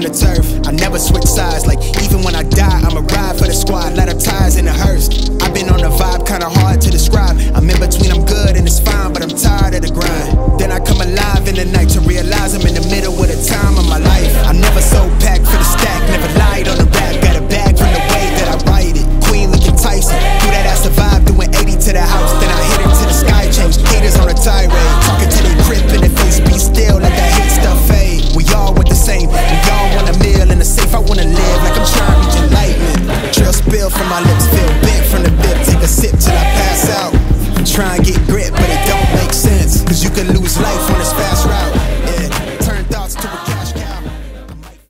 from the turf. bill from my lips, feel big from the dip.